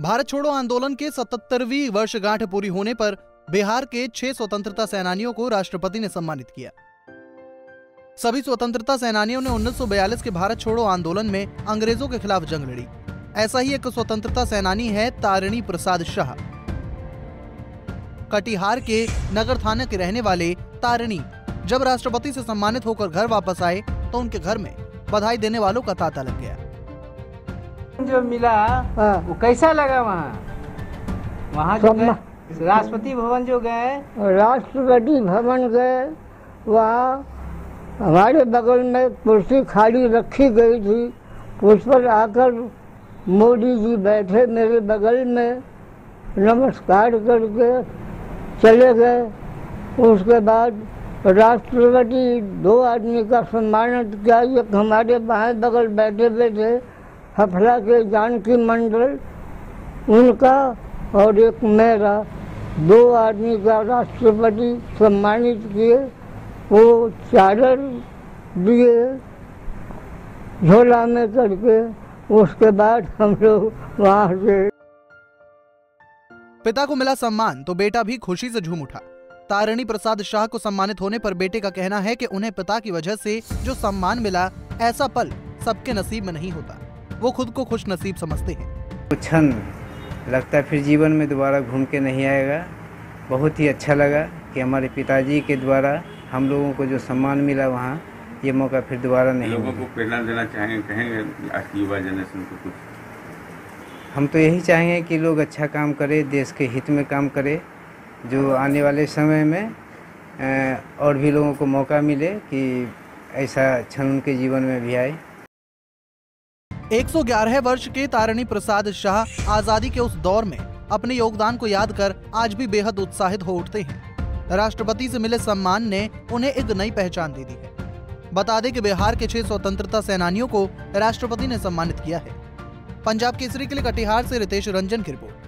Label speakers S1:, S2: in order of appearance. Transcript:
S1: भारत छोड़ो आंदोलन के 77वीं वर्षगांठ पूरी होने पर बिहार के छह स्वतंत्रता सेनानियों को राष्ट्रपति ने सम्मानित किया। सभी स्वतंत्रता सेनानियों ने 1942 के भारत छोड़ो आंदोलन में अंग्रेज़ों के खिलाफ जंग लड़ी। ऐसा ही एक स्वतंत्रता सेनानी है तारिणी प्रसाद शाह। कटिहार के नगर थाना के रहने वाले तारिणी जब राष्ट्रपति से सम्मानित होकर घर वापस आए तो उनके घर में बधाई देने वालों का तांता लग गया।
S2: जो मिला
S3: हाँ।
S2: वो कैसा लगा वहाँ? वहाँ जो राष्ट्रपति भवन जो गए।
S3: राष्ट्रपति भवन गए वहाँ हमारे बगल में कुर्सी खाली रखी गई थी। उस पर आकर मोदी जी बैठे मेरे बगल में नमस्कार करके चले गए। उसके बाद राष्ट्रपति दो आदमी का सम्मानित किया। एक हमारे बाएँ बगल बैठे हुए थे हफला के जानकी मंडल, उनका और एक मेरा। दो आदमी का राष्ट्रपति सम्मानित किए। वो चादर दिए, झोला में करके। उसके बाद हम लोग वहाँ से
S1: पिता को मिला सम्मान तो बेटा भी खुशी से झूम उठा। तारिणी प्रसाद शाह को सम्मानित होने पर बेटे का कहना है कि उन्हें पिता की वजह से जो सम्मान मिला ऐसा पल सबके नसीब में नहीं होता। वो खुद को खुश नसीब समझते हैं।
S4: क्षण लगता है फिर जीवन में दोबारा घूम के नहीं आएगा। बहुत ही अच्छा लगा कि हमारे पिताजी के द्वारा हम लोगों को जो सम्मान मिला वहाँ ये मौका फिर दोबारा नहीं
S5: लोगों को प्रेरणा देना चाहेंगे कहेंगे आज की युवा जनरेशन को कुछ।
S4: हम तो यही चाहेंगे कि लोग अच्छा काम करें देश के हित में काम करें। जो आने वाले समय में और भी लोगों को मौका मिले कि ऐसा क्षण उनके जीवन में भी आए।
S1: 111 वर्ष के तारिणी प्रसाद शाह आज़ादी के उस दौर में अपने योगदान को याद कर आज भी बेहद उत्साहित हो उठते हैं। राष्ट्रपति से मिले सम्मान ने उन्हें एक नई पहचान दे दी है। बता दें कि बिहार के छह स्वतंत्रता सेनानियों को राष्ट्रपति ने सम्मानित किया है। पंजाब केसरी के लिए कटिहार से रितेश रंजन की रिपोर्ट।